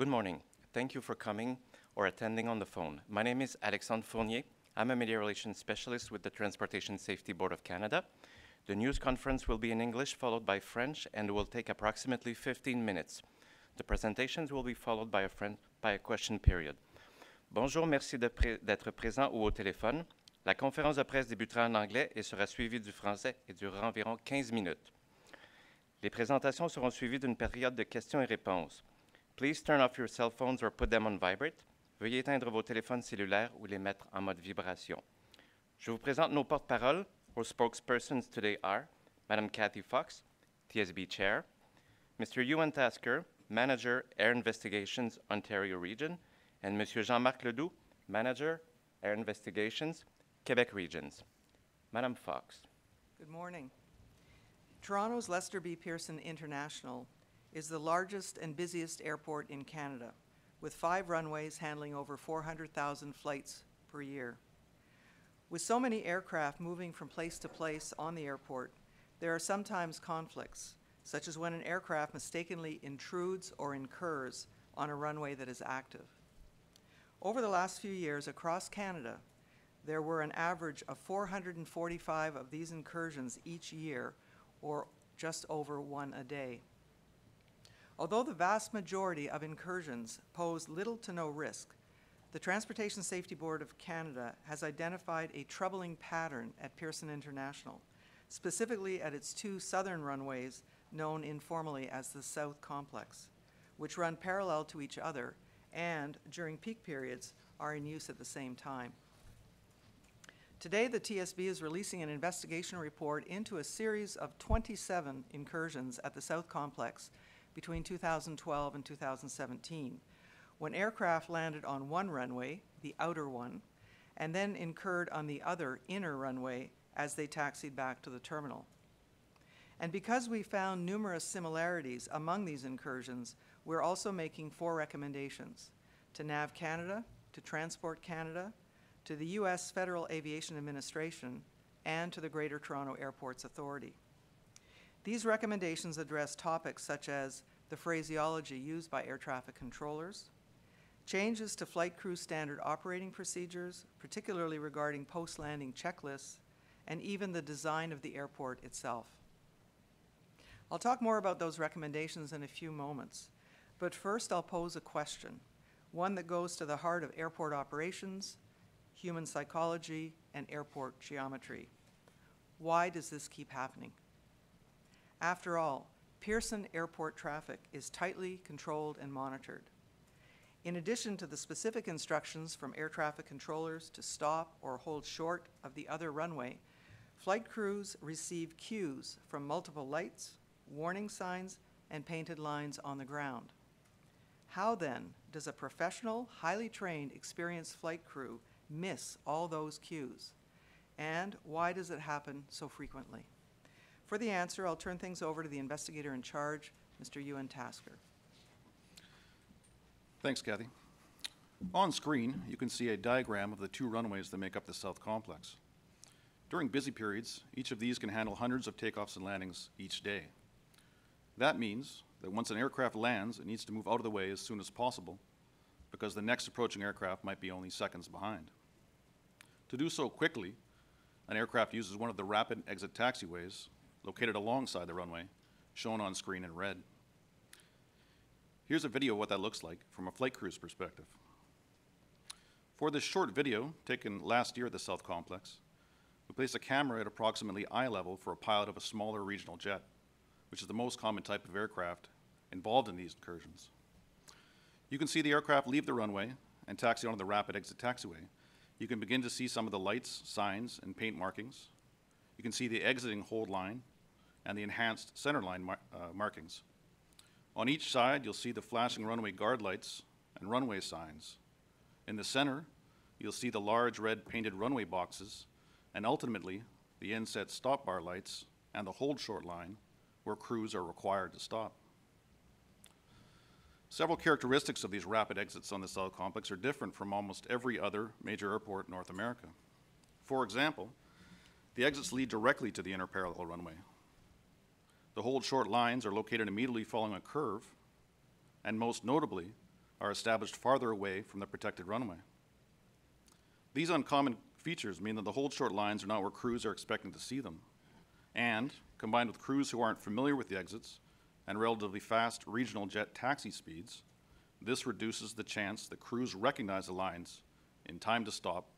Good morning. Thank you for coming or attending on the phone. My name is Alexandre Fournier. I'm a media relations specialist with the Transportation Safety Board of Canada. The news conference will be in English, followed by French, and will take approximately 15 minutes. The presentations will be followed by a, by a question period. Bonjour, merci d'être présent ou au téléphone. La conférence de presse débutera en anglais et sera suivie du français et durera environ 15 minutes. Les présentations seront suivies d'une période de questions et réponses. Please turn off your cell phones or put them on vibrate. Veuillez éteindre vos téléphones cellulaires ou les mettre en mode vibration. Je vous présente nos porte-paroles. Our spokespersons today are Madame Kathy Fox, TSB Chair, Mr. Ewan Tasker, Manager, Air Investigations, Ontario Region, and Monsieur Jean-Marc Ledoux, Manager, Air Investigations, Quebec Regions. Madame Fox. Good morning. Toronto's Lester B. Pearson International is the largest and busiest airport in Canada, with five runways handling over 400,000 flights per year. With so many aircraft moving from place to place on the airport, there are sometimes conflicts, such as when an aircraft mistakenly intrudes or incurs on a runway that is active. Over the last few years across Canada, there were an average of 445 of these incursions each year or just over one a day. Although the vast majority of incursions pose little to no risk, the Transportation Safety Board of Canada has identified a troubling pattern at Pearson International, specifically at its two southern runways known informally as the South Complex, which run parallel to each other and, during peak periods, are in use at the same time. Today, the TSB is releasing an investigation report into a series of 27 incursions at the South Complex between 2012 and 2017, when aircraft landed on one runway, the outer one, and then incurred on the other inner runway as they taxied back to the terminal. And because we found numerous similarities among these incursions, we're also making four recommendations to NAV Canada, to Transport Canada, to the U.S. Federal Aviation Administration, and to the Greater Toronto Airports Authority. These recommendations address topics such as the phraseology used by air traffic controllers, changes to flight crew standard operating procedures, particularly regarding post-landing checklists, and even the design of the airport itself. I'll talk more about those recommendations in a few moments, but first I'll pose a question, one that goes to the heart of airport operations, human psychology, and airport geometry. Why does this keep happening? After all, Pearson airport traffic is tightly controlled and monitored. In addition to the specific instructions from air traffic controllers to stop or hold short of the other runway, flight crews receive cues from multiple lights, warning signs, and painted lines on the ground. How then does a professional, highly trained, experienced flight crew miss all those cues? And why does it happen so frequently? For the answer, I'll turn things over to the investigator in charge, Mr. Ewan Tasker. Thanks, Kathy. On screen, you can see a diagram of the two runways that make up the South Complex. During busy periods, each of these can handle hundreds of takeoffs and landings each day. That means that once an aircraft lands, it needs to move out of the way as soon as possible because the next approaching aircraft might be only seconds behind. To do so quickly, an aircraft uses one of the rapid exit taxiways located alongside the runway, shown on screen in red. Here's a video of what that looks like from a flight crew's perspective. For this short video, taken last year at the South Complex, we placed a camera at approximately eye level for a pilot of a smaller regional jet, which is the most common type of aircraft involved in these incursions. You can see the aircraft leave the runway and taxi onto the rapid exit taxiway, you can begin to see some of the lights, signs, and paint markings. You can see the exiting hold line and the enhanced centerline mar uh, markings. On each side, you'll see the flashing runway guard lights and runway signs. In the center, you'll see the large red painted runway boxes, and ultimately, the inset stop bar lights and the hold short line where crews are required to stop. Several characteristics of these rapid exits on the South Complex are different from almost every other major airport in North America. For example, the exits lead directly to the inner parallel runway. The hold short lines are located immediately following a curve, and most notably, are established farther away from the protected runway. These uncommon features mean that the hold short lines are not where crews are expecting to see them. And, combined with crews who aren't familiar with the exits and relatively fast regional jet taxi speeds, this reduces the chance that crews recognize the lines in time to stop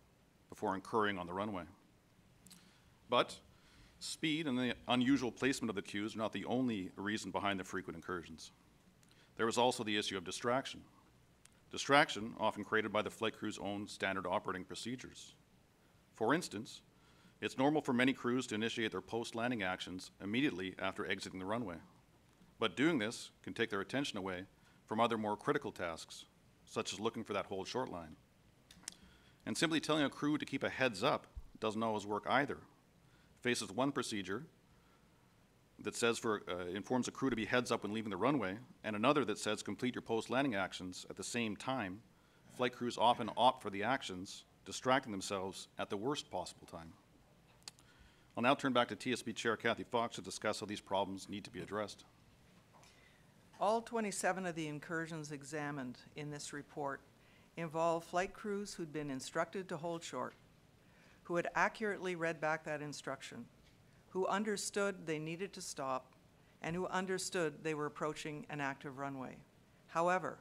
before incurring on the runway. But speed and the unusual placement of the cues are not the only reason behind the frequent incursions. There is also the issue of distraction. Distraction, often created by the flight crew's own standard operating procedures. For instance, it's normal for many crews to initiate their post-landing actions immediately after exiting the runway. But doing this can take their attention away from other more critical tasks, such as looking for that hold short line. And simply telling a crew to keep a heads up doesn't always work either. Faces one procedure that says for, uh, informs a crew to be heads up when leaving the runway, and another that says complete your post-landing actions at the same time, flight crews often opt for the actions, distracting themselves at the worst possible time. I'll now turn back to TSB Chair Kathy Fox to discuss how these problems need to be addressed. All 27 of the incursions examined in this report involve flight crews who'd been instructed to hold short, who had accurately read back that instruction, who understood they needed to stop, and who understood they were approaching an active runway. However,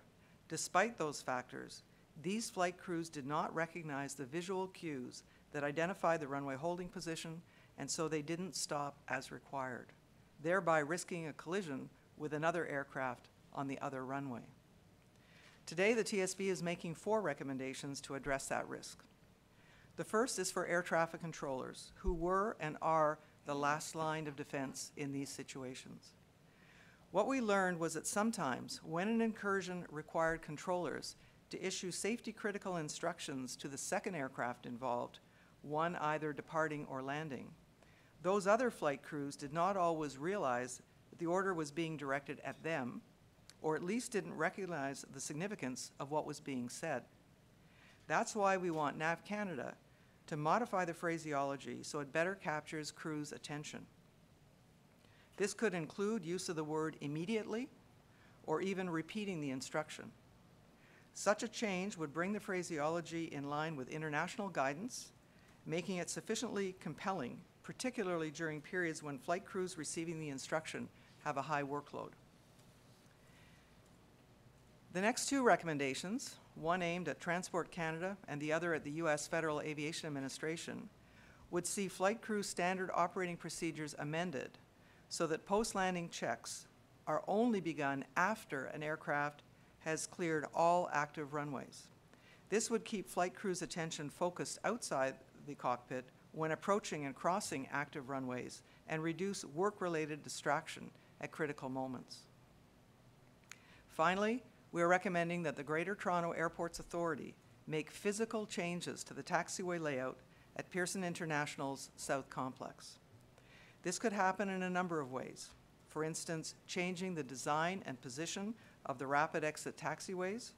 despite those factors, these flight crews did not recognize the visual cues that identify the runway holding position, and so they didn't stop as required, thereby risking a collision with another aircraft on the other runway. Today, the TSB is making four recommendations to address that risk. The first is for air traffic controllers, who were and are the last line of defense in these situations. What we learned was that sometimes, when an incursion required controllers to issue safety critical instructions to the second aircraft involved, one either departing or landing, those other flight crews did not always realize that the order was being directed at them, or at least didn't recognize the significance of what was being said. That's why we want NAV Canada to modify the phraseology so it better captures crews' attention. This could include use of the word immediately or even repeating the instruction. Such a change would bring the phraseology in line with international guidance, making it sufficiently compelling, particularly during periods when flight crews receiving the instruction have a high workload. The next two recommendations, one aimed at Transport Canada and the other at the U.S. Federal Aviation Administration, would see flight crew standard operating procedures amended so that post-landing checks are only begun after an aircraft has cleared all active runways. This would keep flight crews' attention focused outside the cockpit when approaching and crossing active runways and reduce work-related distraction at critical moments. Finally, we are recommending that the Greater Toronto Airports Authority make physical changes to the taxiway layout at Pearson International's South Complex. This could happen in a number of ways. For instance, changing the design and position of the rapid exit taxiways,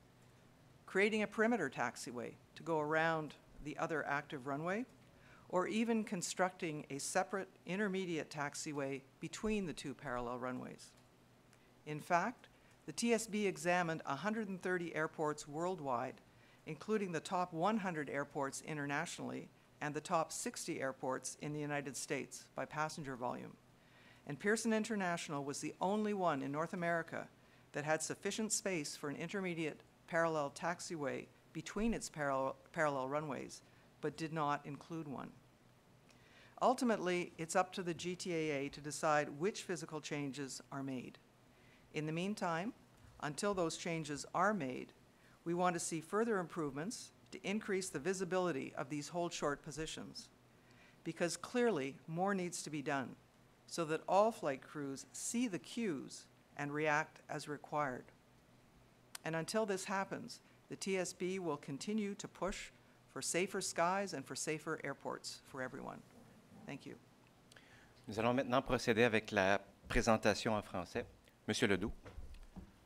creating a perimeter taxiway to go around the other active runway, or even constructing a separate intermediate taxiway between the two parallel runways. In fact, the TSB examined 130 airports worldwide, including the top 100 airports internationally and the top 60 airports in the United States by passenger volume. And Pearson International was the only one in North America that had sufficient space for an intermediate parallel taxiway between its parallel, parallel runways, but did not include one. Ultimately, it's up to the GTAA to decide which physical changes are made. In the meantime, until those changes are made, we want to see further improvements to increase the visibility of these hold short positions. Because clearly, more needs to be done so that all flight crews see the cues and react as required. And until this happens, the TSB will continue to push for safer skies and for safer airports for everyone. Thank you. Nous allons maintenant procéder avec la présentation en français. Monsieur Ledoux.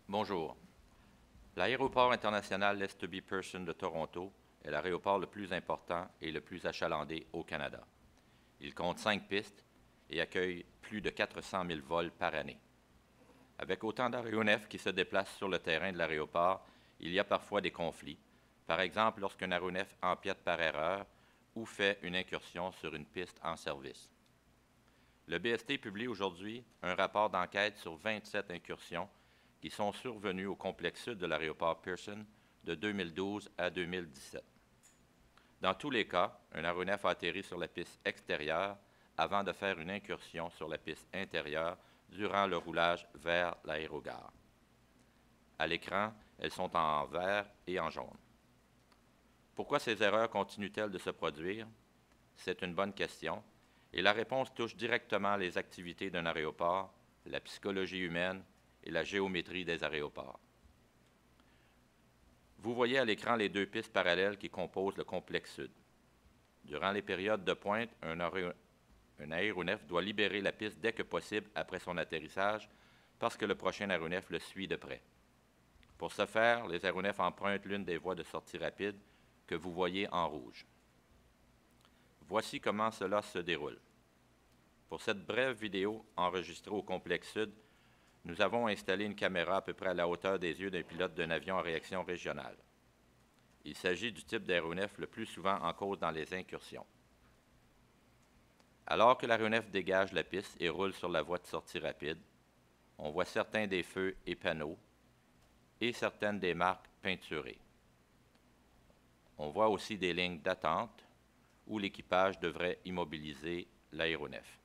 Bonjour. L'aéroport international Lester Pearson de Toronto est l'aéroport le plus important et le plus achalandé au Canada. Il compte cinq pistes et accueille plus de 400 000 vols par année. Avec autant d'aéronefs qui se déplacent sur le terrain de l'aéroport, il y a parfois des conflits, par exemple lorsqu'un aéronef empiète par erreur ou fait une incursion sur une piste en service. Le BST publie aujourd'hui un rapport d'enquête sur 27 incursions qui sont survenues au complexe sud de l'aéroport Pearson de 2012 à 2017. Dans tous les cas, un aéronef a atterri sur la piste extérieure avant de faire une incursion sur la piste intérieure durant le roulage vers l'aérogare. À l'écran, elles sont en vert et en jaune. Pourquoi ces erreurs continuent-elles de se produire? C'est une bonne question, et la réponse touche directement les activités d'un aéroport, la psychologie humaine et la géométrie des aéroports. Vous voyez à l'écran les deux pistes parallèles qui composent le complexe sud. Durant les périodes de pointe, un, aéronef doit libérer la piste dès que possible après son atterrissage parce que le prochain aéronef le suit de près. Pour ce faire, les aéronefs empruntent l'une des voies de sortie rapide que vous voyez en rouge. Voici comment cela se déroule. Pour cette brève vidéo enregistrée au complexe sud, nous avons installé une caméra à peu près à la hauteur des yeux d'un pilote d'un avion à réaction régionale. Il s'agit du type d'aéronef le plus souvent en cause dans les incursions. Alors que l'aéronef dégage la piste et roule sur la voie de sortie rapide, on voit certains des feux et panneaux et certaines des marques peinturées. On voit aussi des lignes d'attente où l'équipage devrait immobiliser l'aéronef.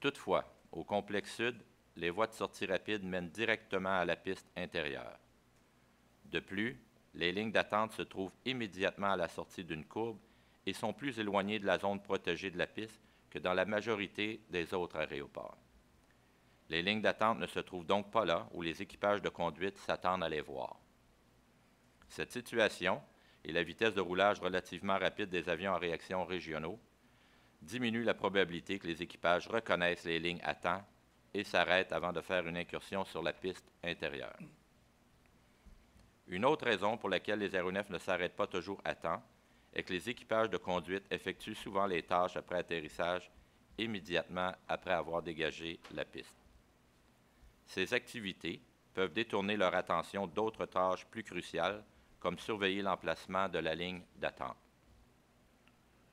Toutefois, au complexe sud, les voies de sortie rapide mènent directement à la piste intérieure. De plus, les lignes d'attente se trouvent immédiatement à la sortie d'une courbe et sont plus éloignées de la zone protégée de la piste que dans la majorité des autres aéroports. Les lignes d'attente ne se trouvent donc pas là où les équipages de conduite s'attendent à les voir. Cette situation et la vitesse de roulage relativement rapide des avions à réaction régionaux diminuent la probabilité que les équipages reconnaissent les lignes à temps et s'arrêtent avant de faire une incursion sur la piste intérieure. Une autre raison pour laquelle les aéronefs ne s'arrêtent pas toujours à temps est que les équipages de conduite effectuent souvent les tâches après atterrissage immédiatement après avoir dégagé la piste. Ces activités peuvent détourner leur attention d'autres tâches plus cruciales, comme surveiller l'emplacement de la ligne d'attente.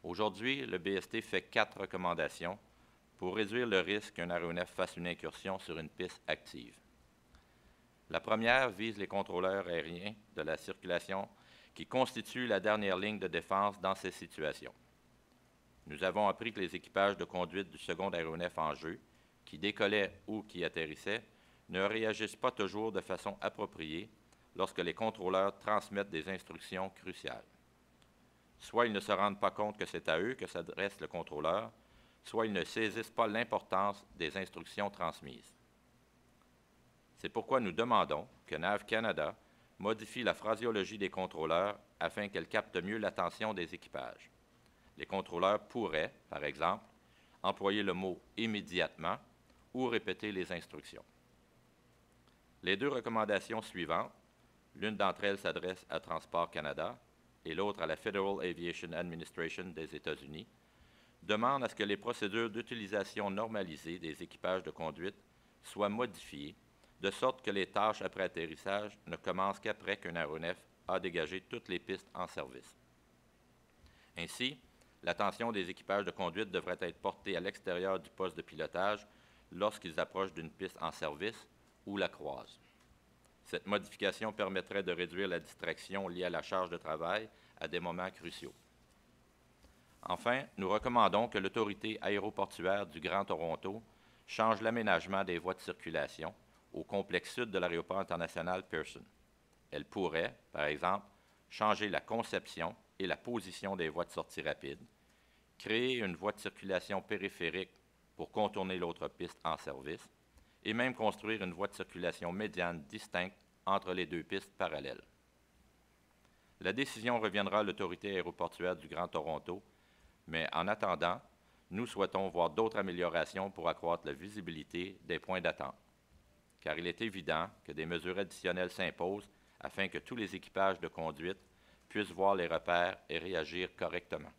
Aujourd'hui, le BST fait quatre recommandations pour réduire le risque qu'un aéronef fasse une incursion sur une piste active. La première vise les contrôleurs aériens de la circulation qui constituent la dernière ligne de défense dans ces situations. Nous avons appris que les équipages de conduite du second aéronef en jeu, qui décollaient ou qui atterrissaient, ne réagissent pas toujours de façon appropriée lorsque les contrôleurs transmettent des instructions cruciales. Soit ils ne se rendent pas compte que c'est à eux que s'adresse le contrôleur, soit ils ne saisissent pas l'importance des instructions transmises. C'est pourquoi nous demandons que NAV Canada modifie la phraséologie des contrôleurs afin qu'elle capte mieux l'attention des équipages. Les contrôleurs pourraient, par exemple, employer le mot immédiatement ou répéter les instructions. Les deux recommandations suivantes, l'une d'entre elles s'adresse à Transport Canada et l'autre à la Federal Aviation Administration des États-Unis, demandent à ce que les procédures d'utilisation normalisées des équipages de conduite soient modifiées de sorte que les tâches après atterrissage ne commencent qu'après qu'un aéronef a dégagé toutes les pistes en service. Ainsi, l'attention des équipages de conduite devrait être portée à l'extérieur du poste de pilotage lorsqu'ils approchent d'une piste en service ou la croise. Cette modification permettrait de réduire la distraction liée à la charge de travail à des moments cruciaux. Enfin, nous recommandons que l'autorité aéroportuaire du Grand Toronto change l'aménagement des voies de circulation au complexe sud de l'aéroport international Pearson. Elle pourrait, par exemple, changer la conception et la position des voies de sortie rapide, créer une voie de circulation périphérique pour contourner l'autre piste en service, et même construire une voie de circulation médiane distincte entre les deux pistes parallèles. La décision reviendra à l'autorité aéroportuaire du Grand Toronto, mais en attendant, nous souhaitons voir d'autres améliorations pour accroître la visibilité des points d'attente, car il est évident que des mesures additionnelles s'imposent afin que tous les équipages de conduite puissent voir les repères et réagir correctement.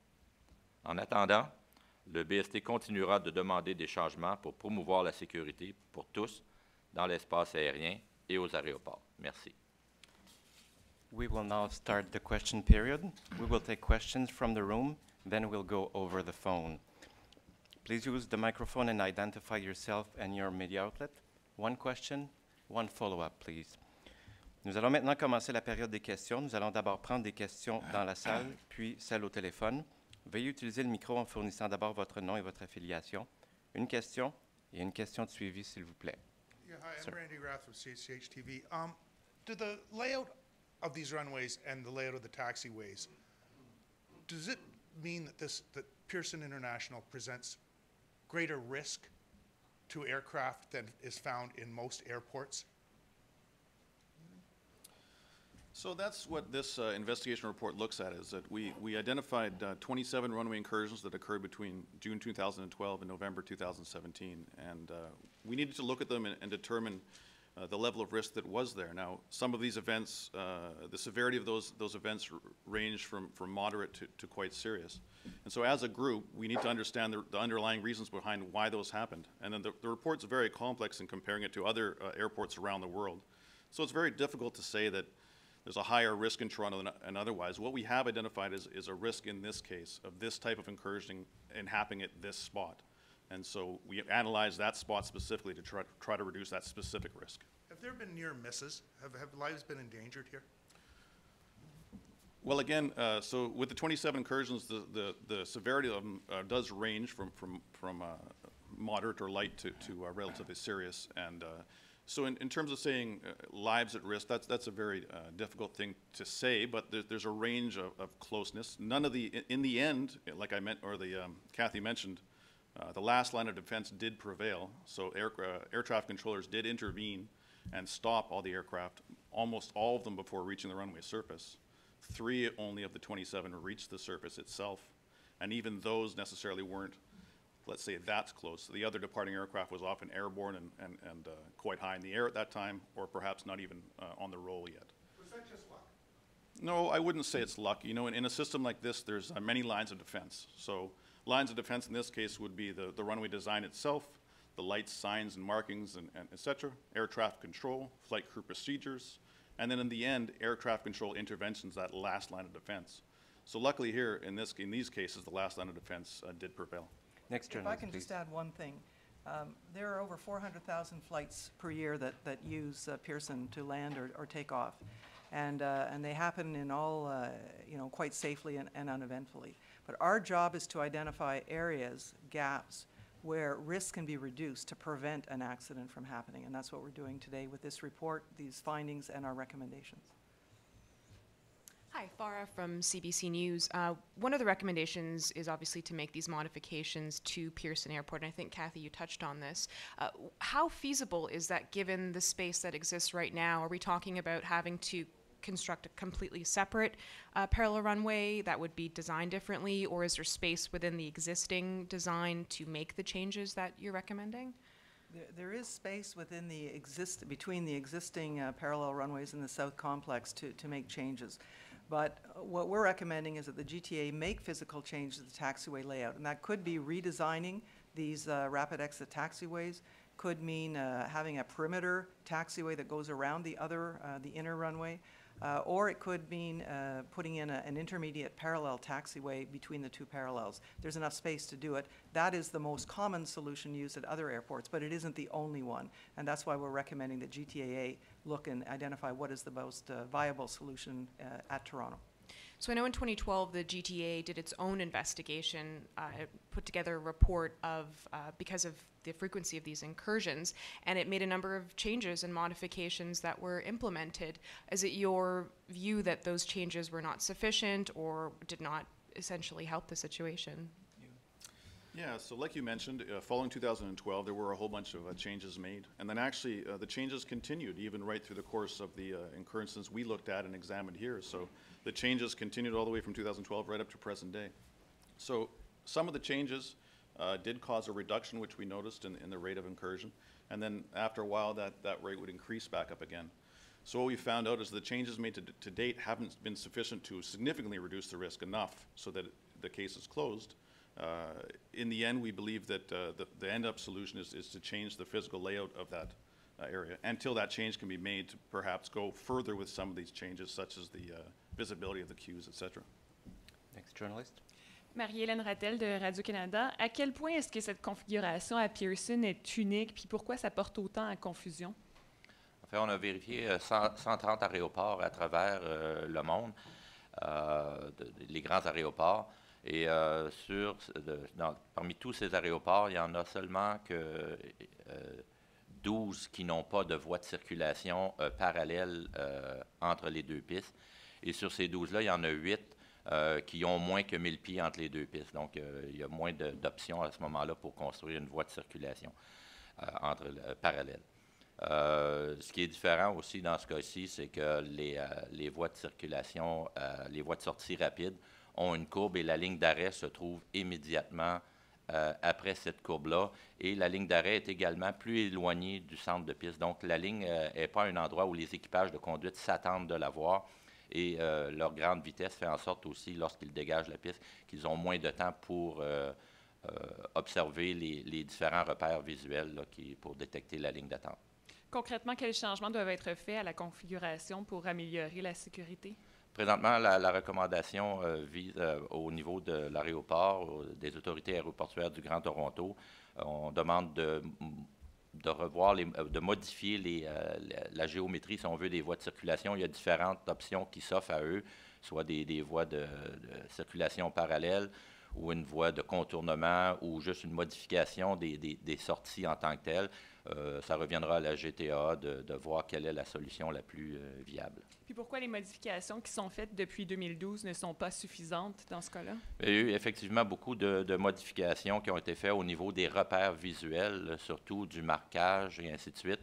En attendant, le BST continuera de demander des changements pour promouvoir la sécurité pour tous dans l'espace aérien et aux aéroports. Merci. We will now start the question period. We will take questions from the room, then we'll go over the phone. Please use the microphone and identify yourself and your media outlet. One question, one follow-up, please. Nous allons maintenant commencer la période des questions. Nous allons d'abord prendre des questions dans la salle, puis celles au téléphone. Veuillez utiliser le micro en fournissant d'abord votre nom et votre affiliation. Une question et une question de suivi, s'il vous plaît. Yeah, hi, Sir. I'm Randy Rath with CCH TV. Um, do the layout of these runways and the layout of the taxiways, does it mean that this, that Pearson International presents greater risk to aircraft than is found in most airports? So that's what this uh, investigation report looks at, is that we, we identified uh, 27 runway incursions that occurred between June 2012 and November 2017. And uh, we needed to look at them and, and determine uh, the level of risk that was there. Now, some of these events, uh, the severity of those, those events range from, from moderate to, to quite serious. And so as a group, we need to understand the, the underlying reasons behind why those happened. And then the, the report's very complex in comparing it to other uh, airports around the world. So it's very difficult to say that there's a higher risk in Toronto than, and otherwise. What we have identified is, is a risk in this case of this type of incursion and happening at this spot. And so we analyzed that spot specifically to try, try to reduce that specific risk. Have there been near misses? Have, have lives been endangered here? Well, again, uh, so with the 27 incursions, the, the, the severity of them uh, does range from, from, from uh, moderate or light to, to uh, relatively serious. And uh, so in, in terms of saying uh, lives at risk, that's, that's a very uh, difficult thing to say, but there, there's a range of, of closeness. None of the, in- the end, like I meant, or the um, Kathy mentioned, uh, the last line of defense did prevail. So air, uh, air traffic controllers did intervene and stop all the aircraft, almost all of them before reaching the runway surface. Three only of the 27 reached the surface itself, and even those necessarily weren't, let's say, that's close. The other departing aircraft was often airborne and, and, and uh, quite high in the air at that time, or perhaps not even uh, on the roll yet. Was that just luck? No, I wouldn't say it's luck. You know, in, in a system like this, there's uh, many lines of defense. So lines of defense in this case would be the, the runway design itself, the lights, signs, and markings, and, and et cetera, air traffic control, flight crew procedures, and then in the end, air traffic control interventions, that last line of defense. So luckily here, in this, in these cases, the last line of defense uh, did prevail. Next If I can please. just add one thing. Um, There are over 400,000 flights per year that, that use uh, Pearson to land or, or take off. And, uh, and they happen in all, uh, you know, quite safely and, and uneventfully. But our job is to identify areas, gaps, where risk can be reduced to prevent an accident from happening. And that's what we're doing today with this report, these findings, and our recommendations. Hi, Farah from CBC News. Uh, one of the recommendations is obviously to make these modifications to Pearson Airport, and I think Kathy, you touched on this. Uh, how feasible is that given the space that exists right now? Are we talking about having to construct a completely separate uh, parallel runway that would be designed differently, or is there space within the existing design to make the changes that you're recommending? There, is space within the exist, between the existing uh, parallel runways in the south complex to, to make changes. But what we're recommending is that the GTA make physical change to the taxiway layout, and that could be redesigning these uh, rapid exit taxiways, could mean uh, having a perimeter taxiway that goes around the other, uh, the inner runway, uh, or it could mean uh, putting in a- an intermediate parallel taxiway between the two parallels. There's enough space to do it. That is the most common solution used at other airports, but it isn't the only one. And that's why we're recommending that GTAA look and identify what is the most uh, viable solution uh, at Toronto. So I know in 2012 the GTA did its own investigation, uh, put together a report of uh, because of the frequency of these incursions, and it made a number of changes and modifications that were implemented. Is it your view that those changes were not sufficient or did not essentially help the situation? Yeah, so like you mentioned, uh, following 2012, there were a whole bunch of uh, changes made. And then actually, uh, the changes continued even right through the course of the uh, incurrences we looked at and examined here. So the changes continued all the way from 2012 right up to present day. So some of the changes uh, did cause a reduction, which we noticed in, in the rate of incursion. And then after a while, that, that rate would increase back up again. So what we found out is the changes made to, to date haven't been sufficient to significantly reduce the risk enough so that the case is closed. Uh, in the end, we believe that uh, the, the end-up solution is, is to change the physical layout of that, uh, area until that change can be made to perhaps go further with some of these changes, such as the uh, visibility of the queues, et cetera. Next journalist. Marie-Hélène Rattel de Radio-Canada. À quel point est-ce que cette configuration à Pearson est unique, puis pourquoi ça porte autant à confusion? En fait, on a vérifié euh, 100 130 aéroports à travers euh, le monde, euh, de- de- les grands aéroports. Et euh, parmi tous ces aéroports, il y en a seulement que euh, 12 qui n'ont pas de voie de circulation euh, parallèle euh, entre les deux pistes. Et sur ces 12-là, il y en a 8 euh, qui ont moins que 1000 pieds entre les deux pistes. Donc, euh, il y a moins d'options à ce moment-là pour construire une voie de circulation euh, entre, euh, parallèle. Euh, ce qui est différent aussi dans ce cas-ci, c'est que les, euh, les voies de circulation, euh, les voies de sortie rapide ont une courbe et la ligne d'arrêt se trouve immédiatement euh, après cette courbe-là. Et la ligne d'arrêt est également plus éloignée du centre de piste. Donc, la ligne n'est pas un endroit où les équipages de conduite s'attendent de la voir. Et euh, leur grande vitesse fait en sorte aussi, lorsqu'ils dégagent la piste, qu'ils ont moins de temps pour euh, euh, observer les, différents repères visuels pour détecter la ligne d'attente. Concrètement, quels changements doivent être faits à la configuration pour améliorer la sécurité? Présentement, la, recommandation euh, vise euh, au niveau de l'aéroport, des autorités aéroportuaires du Grand Toronto. Euh, on demande de, revoir, de modifier la, géométrie, si on veut, des voies de circulation. Il y a différentes options qui s'offrent à eux, soit des, voies de, circulation parallèle ou une voie de contournement ou juste une modification des, sorties en tant que telles. Ça reviendra à la GTA de, voir quelle est la solution la plus viable. Puis pourquoi les modifications qui sont faites depuis 2012 ne sont pas suffisantes dans ce cas-là? Il y a eu effectivement beaucoup de, modifications qui ont été faites au niveau des repères visuels, surtout du marquage et ainsi de suite.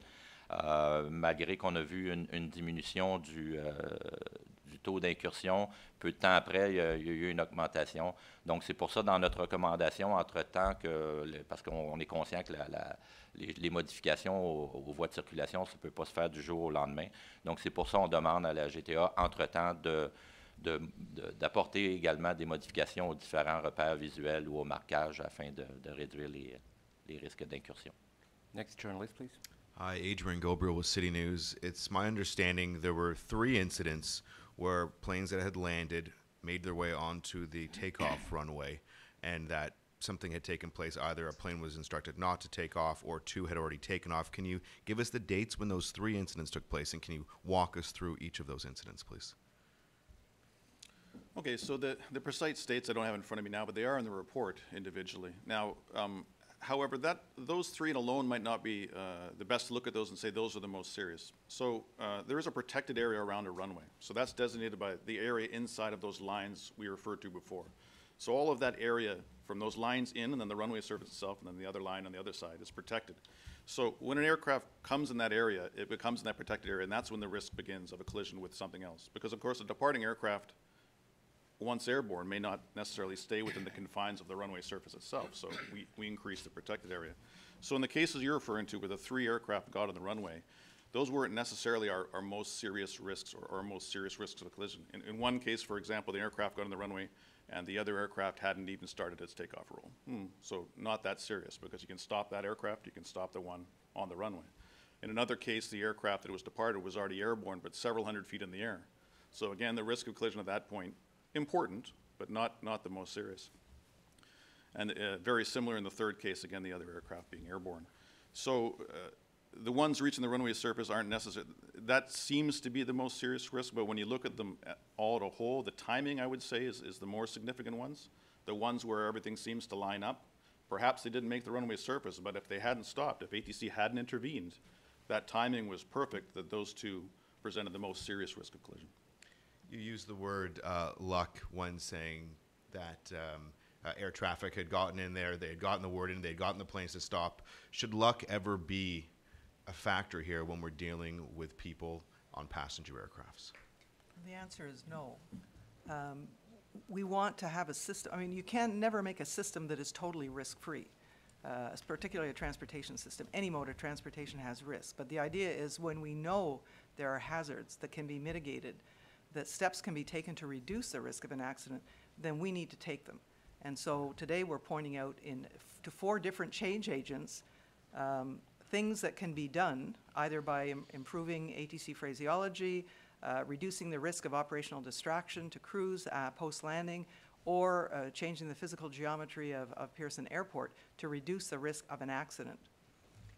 Euh, malgré qu'on a vu une, diminution du, euh, du taux d'incursion, peu de temps après, il y, a, eu une augmentation. Donc, c'est pour ça, dans notre recommandation, entre-temps, que, parce qu'on on est conscient que la- les, les modifications aux, aux voies de circulation, ça ne peut pas se faire du jour au lendemain. Donc, c'est pour ça qu'on demande à la GTA, entre-temps, de, de- de- d'apporter également des modifications aux différents repères visuels ou au marquage afin de, de réduire les, les risques d'incursion. Next journalist, please. Hi, Adrian Gobriel with City News. It's my understanding there were three incidents where planes that had landed made their way onto the takeoff runway, and that something had taken place. Either a plane was instructed not to take off, or two had already taken off. Can you give us the dates when those three incidents took place, and can you walk us through each of those incidents, please? Okay, so the, the precise states I don't have in front of me now, but they are in the report individually. Now, um, however, that, those three alone might not be uh, the best to look at those and say those are the most serious. So uh, there is a protected area around a runway. So that's designated by the area inside of those lines we referred to before. So all of that area from those lines in and then the runway surface itself and then the other line on the other side is protected. So when an aircraft comes in that area, it becomes in that protected area, and that's when the risk begins of a collision with something else. Because of course, a departing aircraft once airborne, may not necessarily stay within the confines of the runway surface itself, so we, we increase the protected area. So in the cases you're referring to, where the three aircraft got on the runway, those weren't necessarily our, our most serious risks or our most serious risks of a collision. In, in one case, for example, the aircraft got on the runway and the other aircraft hadn't even started its takeoff roll. Hmm, so not that serious, because you can stop that aircraft, you can stop the one on the runway. In another case, the aircraft that was departed was already airborne, but several hundred feet in the air. So again, the risk of collision at that point, important, but not, not the most serious. And uh, very similar in the third case, again, the other aircraft being airborne. So uh, the ones reaching the runway surface aren't necessary. That seems to be the most serious risk, but when you look at them at- all at a whole, the timing, I would say, is, is the more significant ones. The ones where everything seems to line up. Perhaps they didn't make the runway surface, but if they hadn't stopped, if ATC hadn't intervened, that timing was perfect, that those two presented the most serious risk of collision. You used the word uh, luck when saying that um, uh, air traffic had gotten in there, they had gotten the word in, they had gotten the planes to stop. Should luck ever be a factor here when we're dealing with people on passenger aircrafts? The answer is no. Um, We want to have a system, I mean, you can never make a system that is totally risk-free, uh, particularly a transportation system. Any mode of transportation has risk, but the idea is when we know there are hazards that can be mitigated, that steps can be taken to reduce the risk of an accident, then we need to take them. And so today, we're pointing out in, to four different change agents, um, things that can be done, either by im- improving ATC phraseology, uh, reducing the risk of operational distraction to crews uh, post-landing, or uh, changing the physical geometry of, of Pearson Airport to reduce the risk of an accident.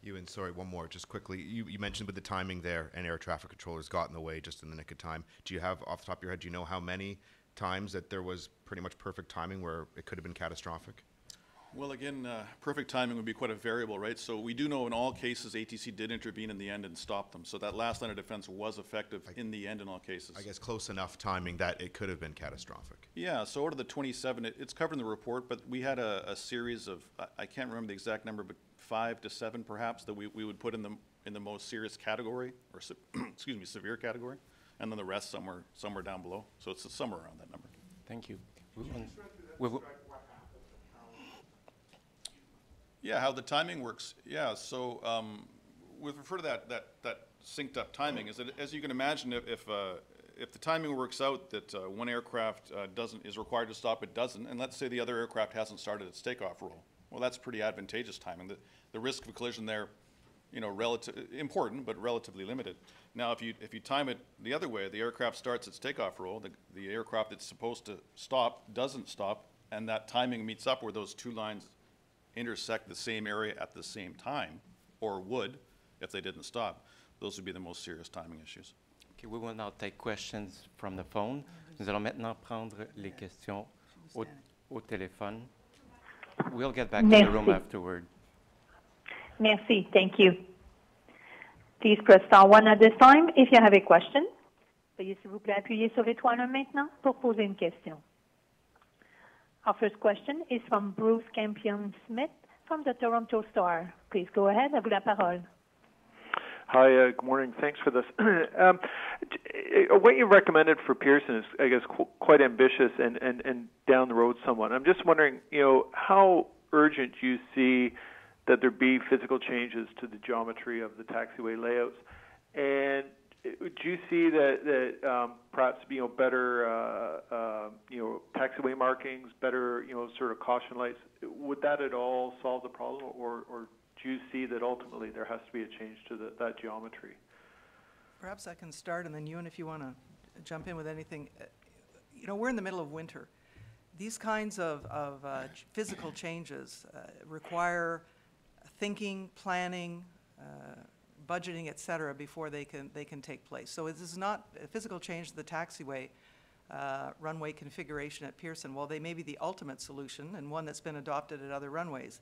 Ewan, sorry, one more, just quickly. You, you mentioned with the timing there, and air traffic controllers got in the way just in the nick of time. Do you have, off the top of your head, do you know how many times that there was pretty much perfect timing where it could have been catastrophic? Well, again, uh, perfect timing would be quite a variable, right? So we do know in all cases, ATC did intervene in the end and stop them. So that last line of defense was effective in the end in all cases. I guess close enough timing that it could have been catastrophic. Yeah, so out of the 27, it, it's covered in the report, but we had a, a series of, I, I can't remember the exact number, but five to seven perhaps that we, we would put in the, in the most serious category, or, se- excuse me, severe category, and then the rest somewhere, somewhere down below. So it's somewhere around that number. Thank you. We will- we will- Yeah, how the timing works. Yeah, so um, with refer to that, that, that synced up timing, is that, as you can imagine, if, if, uh, if the timing works out that uh, one aircraft uh, doesn't, is required to stop, it doesn't, and let's say the other aircraft hasn't started its takeoff roll, well, that's pretty advantageous timing. The, the risk of a collision there, you know, relative, important, but relatively limited. Now, if you, if you time it the other way, the aircraft starts its takeoff roll, the, the aircraft that's supposed to stop doesn't stop, and that timing meets up where those two lines intersect the same area at the same time, or would if they didn't stop. Those would be the most serious timing issues. Okay, we will now take questions from the phone. Nous allons maintenant prendre les questions au, au téléphone. We'll get back to the room afterward. Merci. Thank you. Please press star one at this time if you have a question. Veuillez s'il vous plaît appuyer sur l'étoile un maintenant pour poser une question. Our first question is from Bruce Campion Smith from the Toronto Star. Please go ahead. Vous la parole. Hi, uh, good morning. Thanks for this. um, uh, what you recommended for Pearson is, I guess, qu- quite ambitious and, down the road somewhat. I'm just wondering, you know, how urgent you see that there be physical changes to the geometry of the taxiway layouts? Do you see that, that um, perhaps, you know, better, uh, uh, you know, taxiway markings, better, you know, sort of caution lights, would that at all solve the problem, or, or do you see that ultimately there has to be a change to the, that geometry? Perhaps I can start, and then you, and if you want to jump in with anything. Uh, You know, we're in the middle of winter. These kinds of, of uh, physical changes uh, require thinking, planning, uh, budgeting, et cetera, before they can, they can take place. So this is not a physical change to the taxiway uh, runway configuration at Pearson. While they may be the ultimate solution, and one that's been adopted at other runways,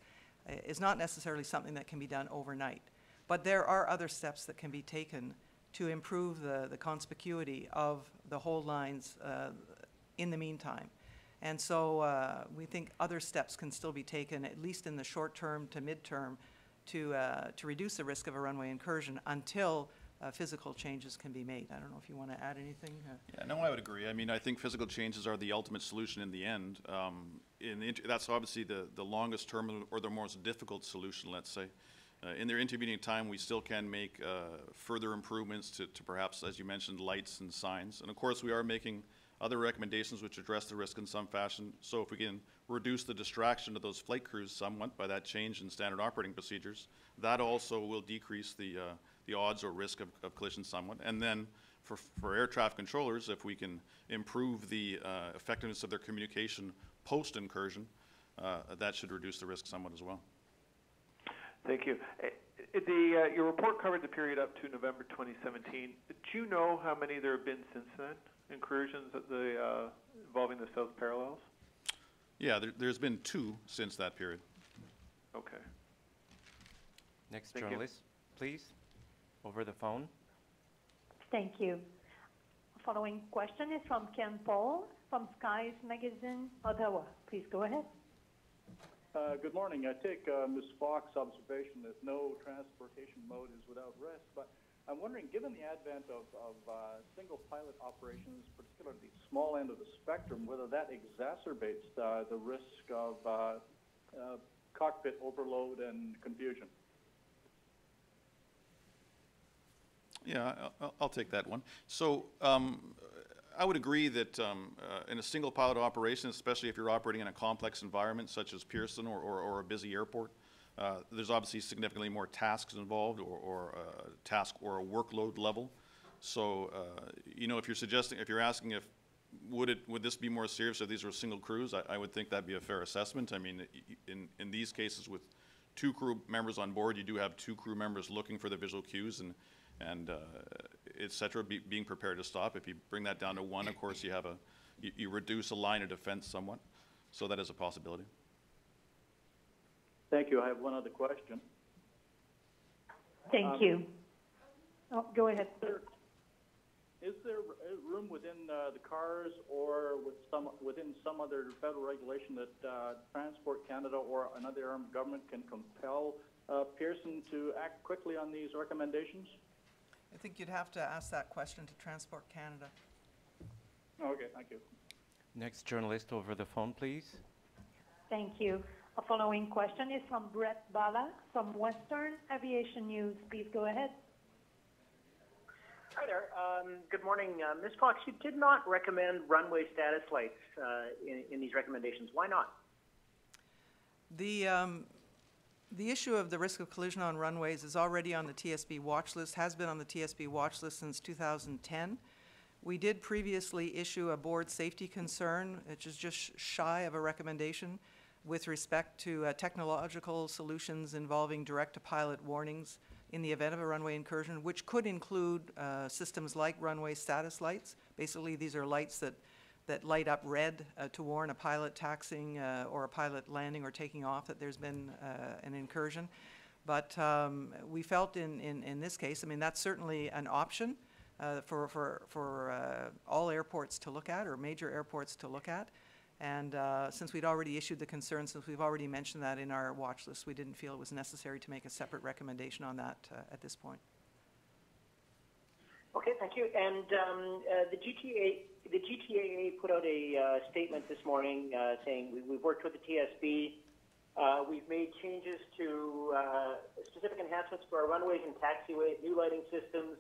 uh, is not necessarily something that can be done overnight. But there are other steps that can be taken to improve the, the conspicuity of the hold lines uh, in the meantime. And so uh, we think other steps can still be taken, at least in the short term to midterm, to, uh, to reduce the risk of a runway incursion until uh, physical changes can be made. I don't know if you want to add anything. uh, Yeah, no, I would agree. I mean, I think physical changes are the ultimate solution in the end. Um, in that's obviously the, the longest term or the most difficult solution, let's say. Uh, in their intervening time, we still can make uh, further improvements to, to perhaps, as you mentioned, lights and signs. And of course, we are making other recommendations which address the risk in some fashion. So if we can reduce the distraction of those flight crews somewhat by that change in standard operating procedures, that also will decrease the, uh, the odds or risk of, of collision somewhat. And then for, for air traffic controllers, if we can improve the uh, effectiveness of their communication post incursion, uh, that should reduce the risk somewhat as well. Thank you. Uh, The, uh, your report covered the period up to November 2017. Do you know how many there have been since then, incursions at the, uh, involving the south parallels? Yeah, there, there's been two since that period. Okay. Next Thank you. journalist, please, over the phone. Thank you. Following question is from Ken Pole from Skies Magazine, Ottawa. Please go ahead. Uh, Good morning. I take uh, Ms. Fox's observation that no transportation mode is without risk, but I'm wondering, given the advent of, of uh, single pilot operations, particularly the small end of the spectrum, whether that exacerbates uh, the risk of uh, uh, cockpit overload and confusion. Yeah, I'll, I'll take that one. So, um, I would agree that, um, uh, in a single pilot operation, especially if you're operating in a complex environment such as Pearson or, or, or a busy airport, Uh, There's obviously significantly more tasks involved or, or a task or a workload level. So, uh, you know, if you're suggesting, if you're asking if, would it, would this be more serious if these were single crews? I, I would think that'd be a fair assessment. I mean, in, in these cases with two crew members on board, you do have two crew members looking for the visual cues and, and, uh, et cetera, be, being prepared to stop. If you bring that down to one, of course, you have a, you, you reduce a line of defense somewhat. So that is a possibility. Thank you. I have one other question. Thank Um, you. Oh, go ahead. Is there uh, room within uh, the CARs or with some, within some other federal regulation that uh, Transport Canada or another arm government can compel uh, Pearson to act quickly on these recommendations? I think you'd have to ask that question to Transport Canada. Okay, thank you. Next journalist over the phone, please. Thank you. A following question is from Brett Bala from Western Aviation News. Please go ahead. Hi there. Um, good morning. Uh, Ms. Fox, you did not recommend runway status lights uh, in, in these recommendations. Why not? The, um, the issue of the risk of collision on runways is already on the TSB watch list, has been on the TSB watch list since 2010. We did previously issue a board safety concern, which is just shy of a recommendation with respect to uh, technological solutions involving direct-to-pilot warnings in the event of a runway incursion, which could include uh, systems like runway status lights. Basically, these are lights that, that light up red uh, to warn a pilot taxiing uh, or a pilot landing or taking off that there's been uh, an incursion. But um, we felt in, in, in this case, I mean, that's certainly an option uh, for, for, for all airports to look at or major airports to look at. And uh, since we'd already issued the concern, since we've already mentioned that in our watch list, we didn't feel it was necessary to make a separate recommendation on that uh, at this point. Okay, thank you. And um, uh, the GTA, the GTAA put out a uh, statement this morning uh, saying we, we've worked with the TSB. Uh, we've made changes to specific enhancements for our runways and taxiway, new lighting systems,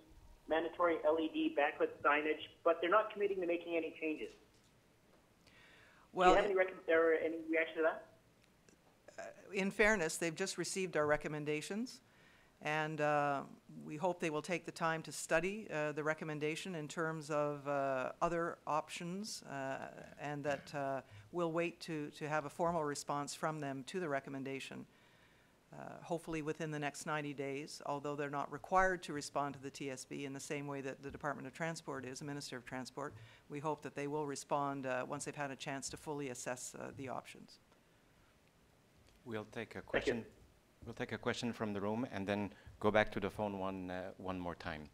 mandatory LED backlit signage, but they're not committing to making any changes. Do Well, you have any, rec- or any reaction to that? in fairness, they've just received our recommendations, and uh, we hope they will take the time to study uh, the recommendation in terms of uh, other options, uh, and that uh, we'll wait to, to have a formal response from them to the recommendation, uh, hopefully within the next 90 days, although they're not required to respond to the TSB in the same way that the Department of Transport is, the Minister of Transport. We hope that they will respond uh, once they've had a chance to fully assess uh, the options. We'll take a question. We'll take a question from the room and then go back to the phone one, uh, one more time.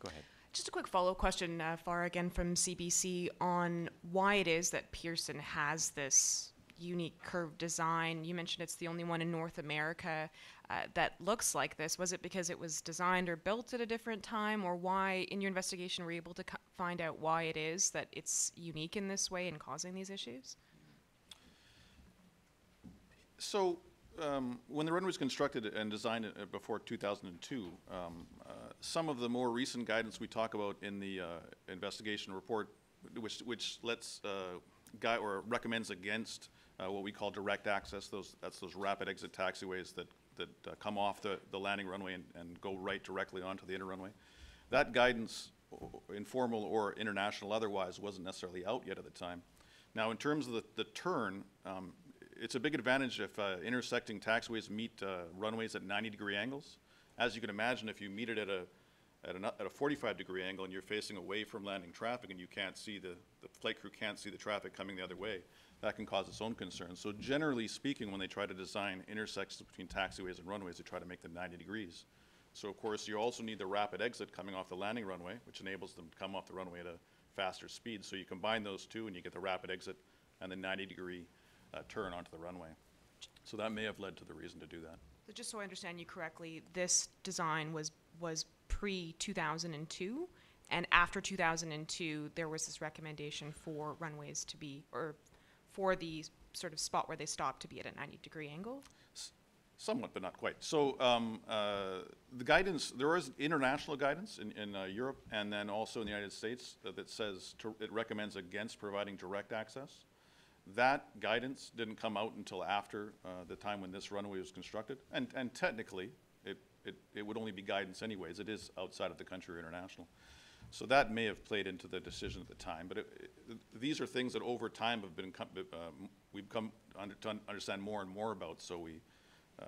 Go ahead. Just a quick follow-up question, uh, Farah, again from CBC, on why it is that Pearson has this unique curved design. You mentioned it's the only one in North America uh, that looks like this. Was it because it was designed or built at a different time, or why, in your investigation, were you able to co- find out why it is that it's unique in this way and causing these issues? So, um, when the runway was constructed and designed uh, before 2002, um, uh, some of the more recent guidance we talk about in the uh, investigation report, which, which lets uh, guide or recommends against uh, what we call direct access, those, that's those rapid exit taxiways that, that uh, come off the, the landing runway and, and go right directly onto the inner runway. That guidance, informal or international otherwise, wasn't necessarily out yet at the time. Now, in terms of the, the turn, um, it's a big advantage if uh, intersecting taxiways meet uh, runways at 90 degree angles. As you can imagine, if you meet it at a, at, an, at a 45 degree angle and you're facing away from landing traffic and you can't see the, the flight crew can't see the traffic coming the other way, that can cause its own concerns. So generally speaking, when they try to design intersections between taxiways and runways, they try to make them 90 degrees. So of course, you also need the rapid exit coming off the landing runway, which enables them to come off the runway at a faster speed. So you combine those two and you get the rapid exit and the 90 degree uh, turn onto the runway. So that may have led to the reason to do that. So just so I understand you correctly, this design was was pre 2002, and after 2002, there was this recommendation for runways to be, or for the sort of spot where they stop to be at a 90 degree angle. Somewhat, but not quite. So um, uh, the guidance, there is international guidance in, in uh, Europe and then also in the United States that, that says to, it recommends against providing direct access. that guidance didn't come out until after uh, the time when this runway was constructed. And, and technically, it, it, it would only be guidance anyways. It is outside of the country or international. So that may have played into the decision at the time. But it, it, these are things that over time have been, um, we've come under, to un- understand more and more about. So we, uh,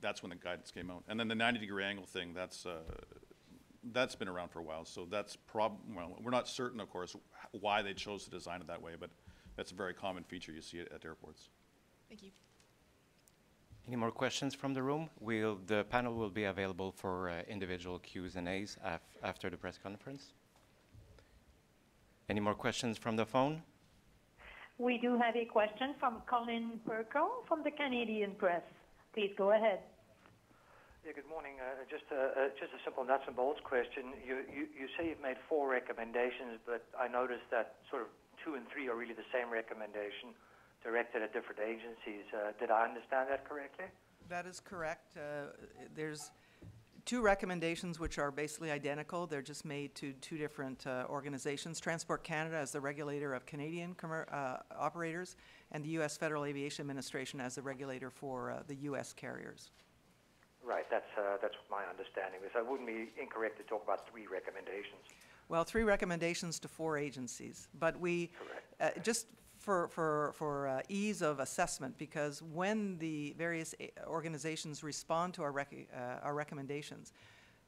that's when the guidance came out. And then the 90 degree angle thing, that's, uh, that's been around for a while. So that's well, we're not certain, of course, why they chose to design it that way, but that's a very common feature you see at, at airports. Thank you. Any more questions from the room? Will, the panel will be available for uh, individual Qs and As af after the press conference. Any more questions from the phone? We do have a question from Colin Perkel from the Canadian Press. Please go ahead. Yeah, good morning. Uh, just, a, uh, just a simple nuts and bolts question. You, you, you say you've made four recommendations, but I noticed that sort of two and three are really the same recommendation directed at different agencies. Uh, did I understand that correctly? That is correct. Uh, There's two recommendations which are basically identical. They're just made to two different uh, organizations. Transport Canada as the regulator of Canadian uh, operators, and the U.S. Federal Aviation Administration as the regulator for uh, the U.S. carriers. Right, that's, uh, that's what my understanding is. I wouldn't be incorrect to talk about three recommendations. Well, three recommendations to four agencies, but we, uh, just for, for, for uh, ease of assessment, because when the various organizations respond to our, rec- uh, our recommendations,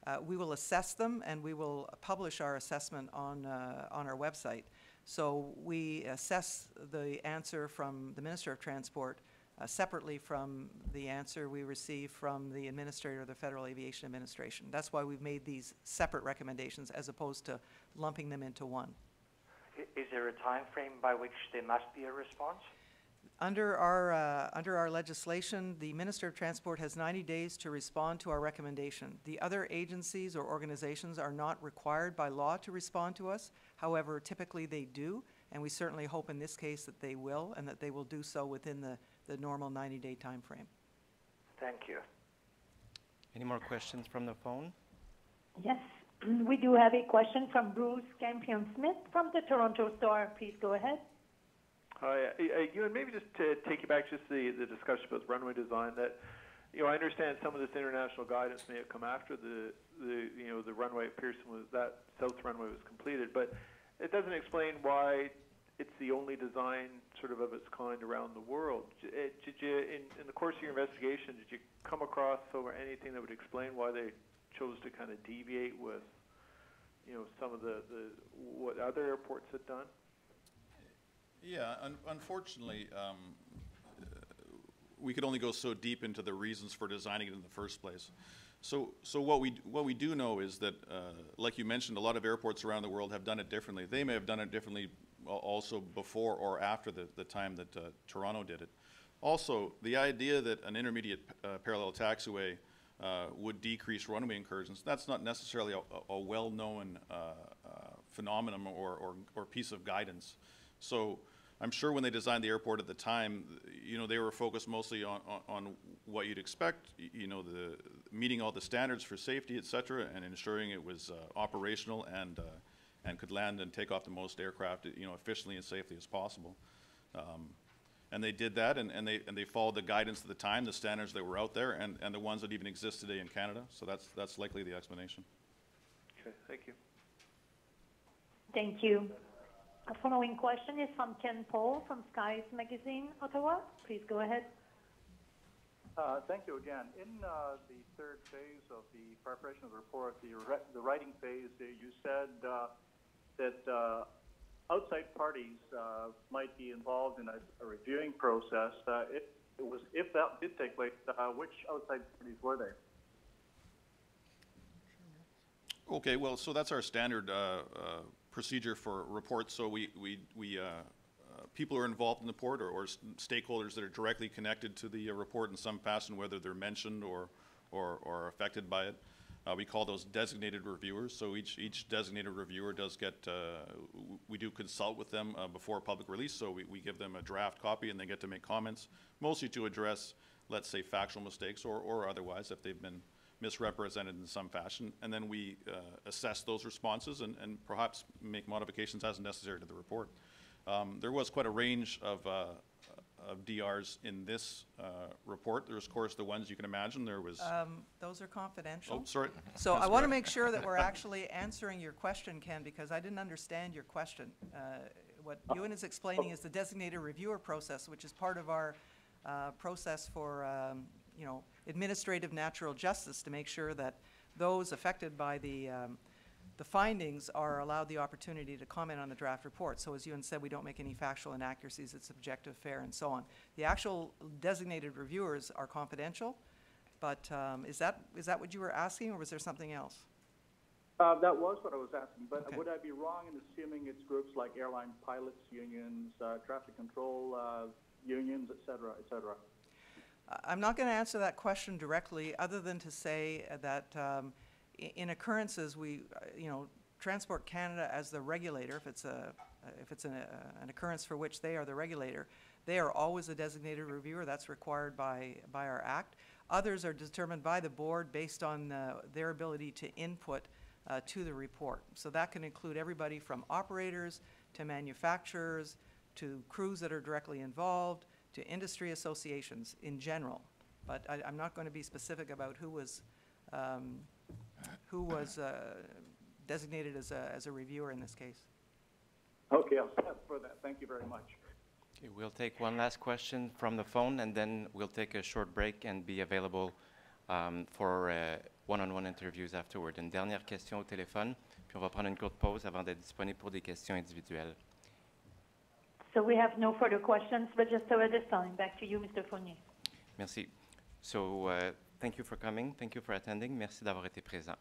uh, we will assess them and we will publish our assessment on, uh, on our website. So we assess the answer from the Minister of Transport uh, separately from the answer we receive from the Administrator of the Federal Aviation Administration. That's why we've made these separate recommendations as opposed to lumping them into one. I- Is there a time frame by which there must be a response? Under our, uh, under our legislation, the Minister of Transport has 90 days to respond to our recommendation. The other agencies or organizations are not required by law to respond to us. However, typically they do, and we certainly hope in this case that they will, and that they will do so within the, the normal 90-day timeframe. Thank you. Any more questions from the phone? Yes, we do have a question from Bruce Campion Smith from the Toronto Star. Please go ahead. Hi, Ewan, maybe just to take you back just the, the discussion about runway design that, you know, I understand some of this international guidance may have come after the, you know, the runway at Pearson was, that south runway was completed, but it doesn't explain why it's the only design sort of of its kind around the world. Uh, Did you, in, in the course of your investigation, did you come across over anything that would explain why they chose to kind of deviate with, you know, some of the, the what other airports had done? Yeah, un- unfortunately, um, we could only go so deep into the reasons for designing it in the first place. So, so what we what we do know is that, uh, like you mentioned, a lot of airports around the world have done it differently. They may have done it differently also before or after the, the time that uh, Toronto did it. Also, the idea that an intermediate uh, parallel taxiway uh, would decrease runway incursions, that's not necessarily a, a- well-known uh, uh, phenomenon or, or, or piece of guidance. So I'm sure when they designed the airport at the time, you know, they were focused mostly on, on, on what you'd expect, you know, the, meeting all the standards for safety, et cetera, and ensuring it was uh, operational and, and could land and take off the most aircraft, you know, efficiently and safely as possible. Um, and they did that, and, and they, and they followed the guidance at the time, the standards that were out there, and, and the ones that even exist today in Canada. So that's, that's likely the explanation. Okay, thank you. Thank you. A following question is from Ken Pole from Skies Magazine, Ottawa. Please go ahead. Uh, Thank you again. In uh, the third phase of the preparation of the report, the ri- the writing phase, you said uh, that uh, outside parties uh, might be involved in a a reviewing process. Uh, If it was, if that did take place, uh, which outside parties were they? Okay, well, so that's our standard uh, uh, procedure for reports. So we, we, we, uh, people who are involved in the report or, or stakeholders that are directly connected to the report in some fashion, whether they're mentioned or, or, or affected by it. Uh, we call those designated reviewers. So each, each designated reviewer does get, uh, we do consult with them uh, before public release. So we, we give them a draft copy and they get to make comments, mostly to address, let's say, factual mistakes or, or otherwise if they've been misrepresented in some fashion, and then we uh, assess those responses and, and perhaps make modifications as necessary to the report. Um, There was quite a range of, uh, of DRs in this uh, report. There's, of course, the ones you can imagine. There was, Um, Those are confidential. oh, sorry. So I That's want to correct. make sure that we're actually answering your question, Ken, because I didn't understand your question. Uh, What Ewan is explaining is the designated reviewer process, which is part of our uh, process for, um, you know, administrative natural justice to make sure that those affected by the, um, the findings are allowed the opportunity to comment on the draft report. So as Ewan said, we don't make any factual inaccuracies, it's objective, fair, and so on. The actual designated reviewers are confidential, but um, is that, is that what you were asking, or was there something else? Uh, that was what I was asking, but Okay. would I be wrong in assuming it's groups like airline pilots unions, uh, traffic control uh, unions, et cetera, et cetera? I'm not going to answer that question directly, other than to say that um, in occurrences, we, uh, you know, Transport Canada as the regulator, if it's a, if it's an uh, an occurrence for which they are the regulator, they are always a designated reviewer, that's required by, by our act. Others are determined by the board based on their ability to input uh, to the report. So that can include everybody from operators to manufacturers to crews that are directly involved to industry associations in general. But I, I'm not going to be specific about who was, um, who was uh, designated as a, as a reviewer in this case. Okay, I'll stand for that. Thank you very much. Okay, we'll take one last question from the phone, and then we'll take a short break and be available um, for uh, one-on-one interviews afterward. Une dernière question au téléphone, puis on va prendre une courte pause avant d'être disponible pour des questions individuelles. So we have no further questions registered at this time. Back to you, Mr. Fournier. Merci. So, uh, thank you for coming. Thank you for attending. Merci d'avoir été présent.